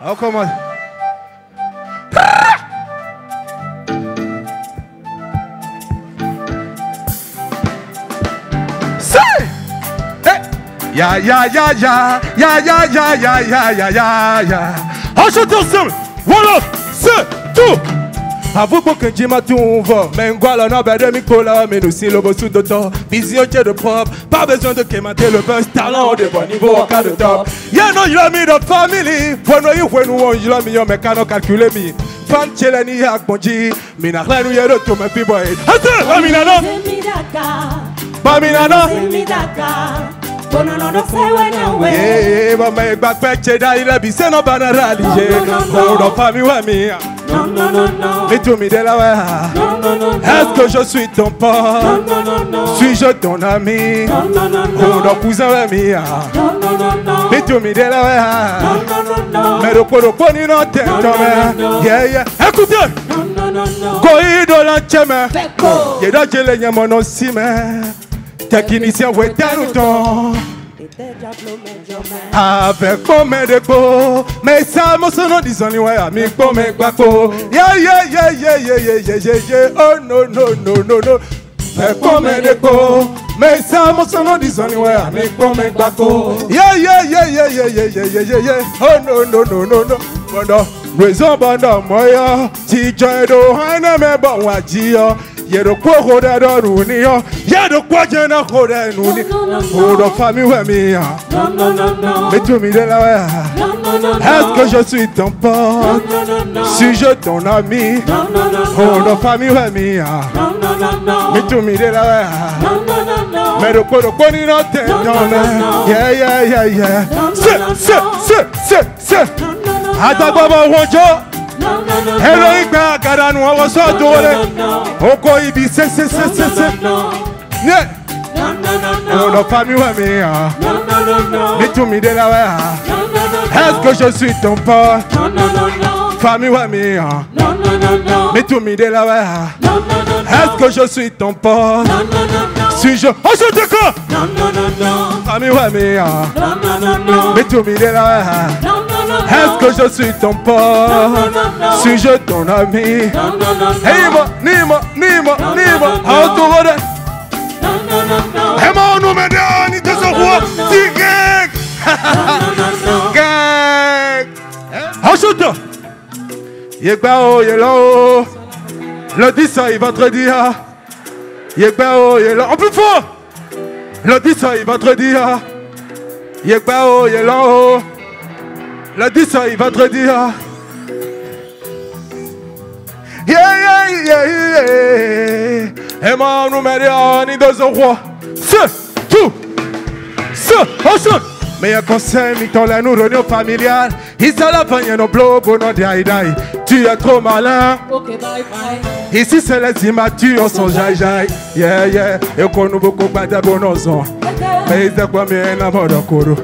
Oh, come on. Say! Hey! Ya, ya, ya, ya, ya, ya, ya, ya, ya, ya, ya, ya. On chante ensemble. Voilà, c'est tout. Avubuka Jimatumva, Mengwala Nabade Mikola, Menusilobo Sudoto, Vision de propre, pas besoin de quémater le buzz, talent de bon niveau en cas de top. You know you me the family, when you when you you me your mécano calculé mi. Fan chelani akbonji, mina renu yero to my people. Hasa, bamina no. Bamina no. Bamegba pẹ ṣe dá ilẹ̀ bí sẹ́nà bá náírà lè ṣe. Òun lọ fa mi wá mi. Non, non, non, non. Tout. Est-ce que je suis ton pote? Non, non, non, non. Suis-je ton ami? Non, non, non, non. non, cousin wa mi. Non, non, non, non. Mais tout Non, non, non, non. Mais le poro tento Non, non, me. non. Yeah, yeah. Écoutez. Non, non, non, non. Koi do la cheme. Peko. Ye da jele nyamo no sime. Technicien tanuton. Avec combien de go Mais ça me sonne ni ouais ami combien gbako Yeah yeah yeah yeah yeah yeah yeah yeah yeah Oh no no no no no Avec combien de go Mais ça me sonne ni ouais ami combien gbako Yeah yeah yeah yeah yeah yeah yeah yeah yeah yeah Oh no no no no no Bondo Raison bondo moyo Ti joy do hana me bon wa yerokwo hoda doru ni yo yerokwo jena hoda nu fami we mi ya mais mi de est-ce que je suis ton pote si je ton ami hoda fami we mi ya mais tu mi de mais rokwo rokwo no te yeah yeah yeah yeah se se se se se wonjo Hello igba agada nu ọlọ sọ dole. Oko ibi sese sese se. Ne. Olọ fami wẹ̀ mi hàn. Nítumí dé la wẹ̀ hàn. Est-ce que je suis ton père? Fami wẹ̀ hein. mi hàn. Nítumí dé la wẹ̀ hàn. Est-ce que je suis ton pote Suis-je? Oh, je te crois Non, non, non, non Fami wẹ̀ mi hàn. Nítumí dé la wẹ̀ hàn. Est-ce que je suis ton pote Suis-je ton ami? Nima, Nima, Nima, Nima Autore Hema numedani tasokuwa Tigek Gek Ensuite Yegbao, Yelao. Le 10 il va te dire Yegbao, Yelao. En plus fort. Le 10 il va te dire Yegbao, Yelao oh. Le 10, il vendredi, ah. Yeah, yeah, yeah, yeah. Et moi, nous mettons ni deux roi. C'est tout. Oh, c'est. Mais un conseil, mi ton la nous réunion familiale. Ici, la peine, nos blocs, d'aïe, d'aïe. Tu es trop malin. Ok, bye, bye. Ici, c'est les immatures, on s'en jaille, jaille. Yeah, yeah. Et qu'on nous beaucoup de bonhommes. Mais c'est quoi, mais un amour de coro.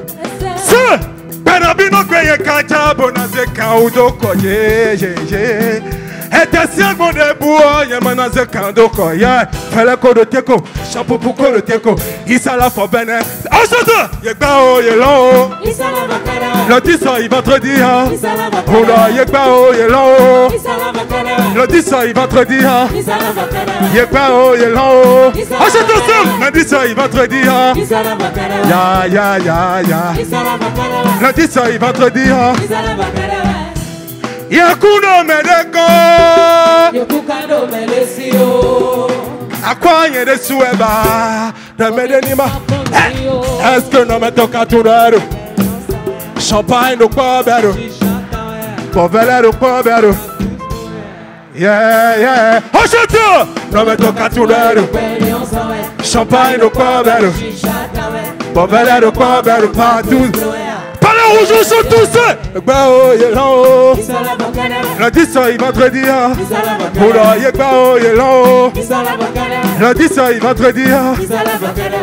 Benabino kweye kacha bonaze kaudo ko ye ye ye. Ete siagbo de buo ye manaze kando ko ye. Fele ko do teko, chapeau pour ko do teko. Isala for bene. Achata ye gba o ye lo o. Isala bakara. Le 10 il vendredi ha. Isala Oula bakara. ye gba o ye lo o. Isala bakara. Le 10 il vendredi ha. Isala bakara. Ye gba o ye lo o. Le 10 il vendredi ha. Isala bakara. Ya ya ya ya. Isala bakara. Le 10 il vendredi ha. Isala bakara. Yekuno meleko. Yekukano melesio. Akwanye de sueba. Remede nima. Eh, Eske no me toca turero. Champagne no pobero. Povelero pobero. Yeah, yeah. Oxente! Não me toca turero. Champagne no pobero. Povelero pobero. Padu. rouge sont tous Bah oh yélan oh. Lundi ça il vendredi ah. Oula yé bah oh yélan oh. Lundi ça il vendredi ah.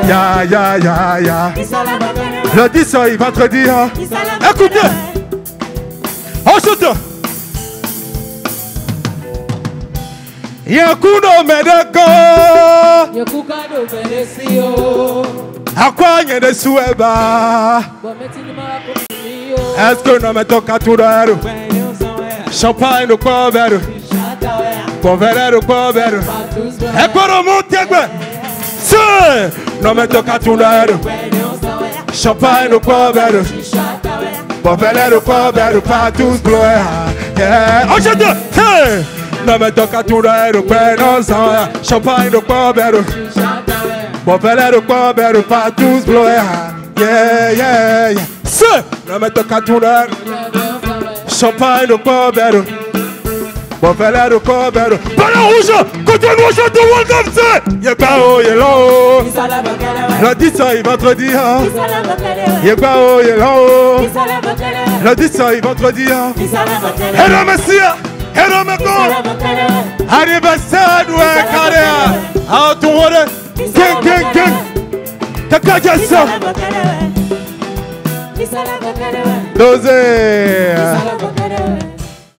Ya ya ya ya. Lundi ça il vendredi ah. Écoutez. Ensuite Yakuno medeko. Yakukado medesio. Akwanye de sueba. Bometinima akomi É que o nome é tocaturero. Champagne no convero. Converero, convero. É coromundo, Sim! Nome é tocaturero. Champanhe no convero. Converero, convero. Patos glória. Yeah. Oh, Jesus! Hey! Nome é tocaturero. Penozão é. Champanhe no convero. Converero, convero. Patos glória. Yeah, yeah, yeah. Sim, não me toca tudo. Champagne no cover. Bon fella do cover. Para rouge, continue chanter Welcome to. Y'a pas haut, y'a là-haut. Lundi soir et vendredi, hein. Y'a pas haut, y'a là-haut. Lundi soir et vendredi, hein. Hello, Messia. Hello, Meko. Anniversaire, ouais, carré. Ah, tout le monde. Gang, gang, gang. T'as qu'à dire ça. Los.